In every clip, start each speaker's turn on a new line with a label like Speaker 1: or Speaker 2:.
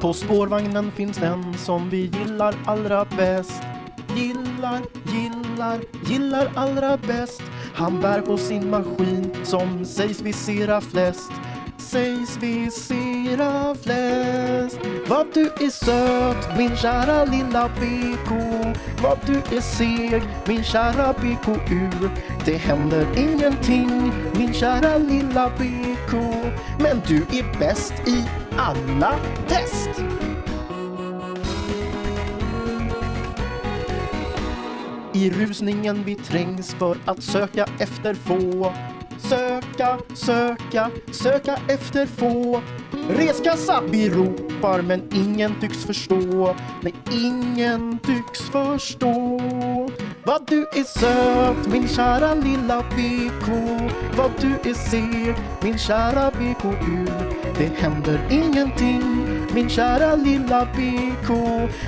Speaker 1: På spårvagnen finns den som vi gillar allra bäst. Gillar, gillar, gillar allra bäst. Han bär på sin maskin som sägs visera flest. Sägs visera flest. Vad du är söt, min kära lilla BK. Vad du är seg, min kära BKU. Det händer ingenting, min kära lilla BK. Men du är bäst i alla test. I rusningen vi trängs för att söka efter få. Söka, söka, söka efter få. Reskassa vi ropar men ingen tycks förstå. Nej, ingen tycks förstå. Vad du är söt min kära lilla BK Vad du är seg min kära BKU Det händer ingenting min kära lilla BK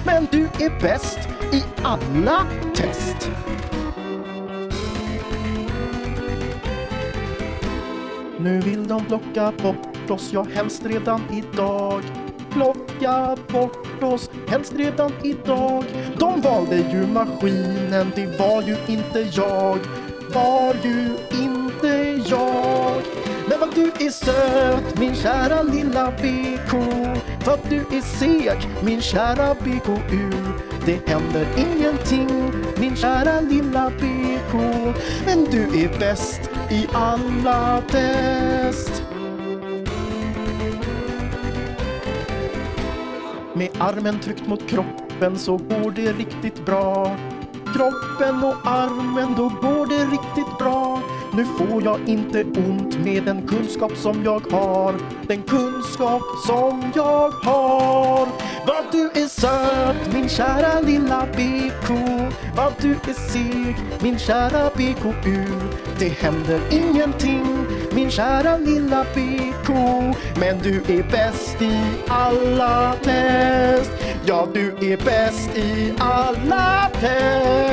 Speaker 1: Men du är bäst i alla test. Nu vill de plocka bort oss, ja helst redan idag. Plocka bort oss, helst redan idag. De valde ju maskinen, det var ju inte jag. Var ju inte jag. Men vad du är söt, min kära lilla BK Vad du är seg, min kära BKU Det händer ingenting, min kära lilla BK Men du är bäst i alla test. Med armen tryckt mot kroppen så går det riktigt bra. Kroppen och armen, då går det riktigt bra. Nu får jag inte ont med den kunskap som jag har. Den kunskap som jag har. Vad du är söt, min kära lilla BK Vad du är seg, min kära BKU Det händer ingenting, min kära lilla BK Men du är bäst i alla tävlingar. Ja, du är bäst i alla test